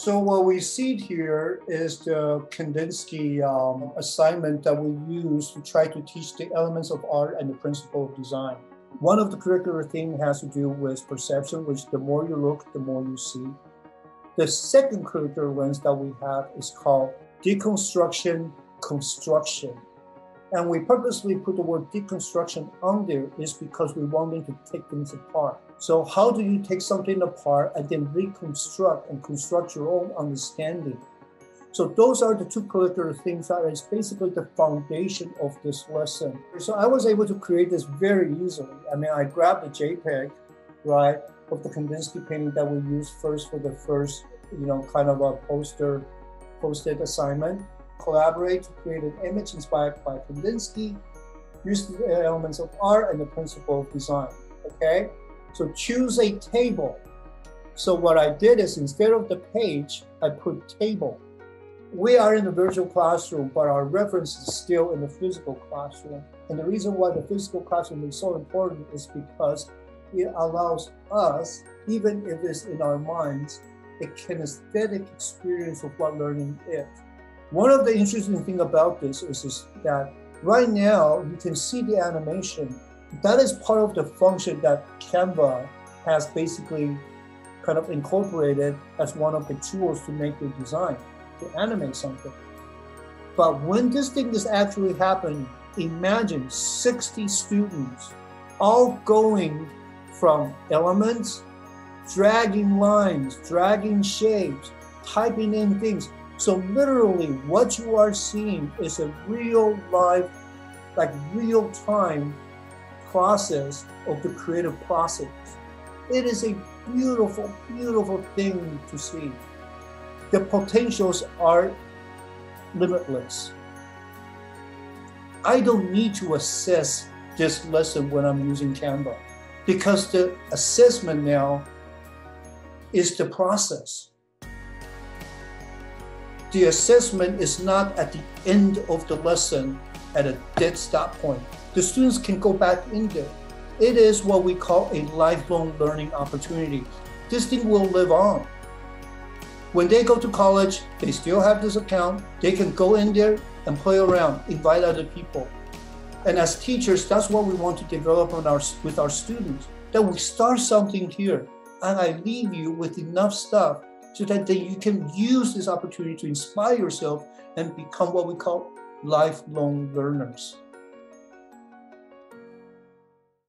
So what we see here is the Kandinsky um, assignment that we use to try to teach the elements of art and the principle of design. One of the curricular things has to do with perception, which the more you look, the more you see. The second curricular lens that we have is called deconstruction construction. And we purposely put the word deconstruction on there is because we want them to take things apart. So how do you take something apart and then reconstruct and construct your own understanding? So those are the two curricular things that is basically the foundation of this lesson. So I was able to create this very easily. I mean, I grabbed the JPEG, right, of the Kandinsky painting that we used first for the first, you know, kind of a poster, posted assignment collaborate to create an image inspired by Kandinsky, use the elements of art and the principle of design, okay? So choose a table. So what I did is instead of the page, I put table. We are in the virtual classroom, but our reference is still in the physical classroom. And the reason why the physical classroom is so important is because it allows us, even if it's in our minds, a kinesthetic experience of what learning is. One of the interesting thing about this is, is that right now you can see the animation. That is part of the function that Canva has basically kind of incorporated as one of the tools to make your design, to animate something. But when this thing is actually happening, imagine 60 students all going from elements, dragging lines, dragging shapes, typing in things, so literally what you are seeing is a real life, like real time process of the creative process. It is a beautiful, beautiful thing to see. The potentials are limitless. I don't need to assess this lesson when I'm using Canva because the assessment now is the process the assessment is not at the end of the lesson at a dead stop point. The students can go back in there. It is what we call a lifelong learning opportunity. This thing will live on. When they go to college, they still have this account. They can go in there and play around, invite other people. And as teachers, that's what we want to develop on our, with our students, that we start something here and I leave you with enough stuff so that then you can use this opportunity to inspire yourself and become what we call lifelong learners.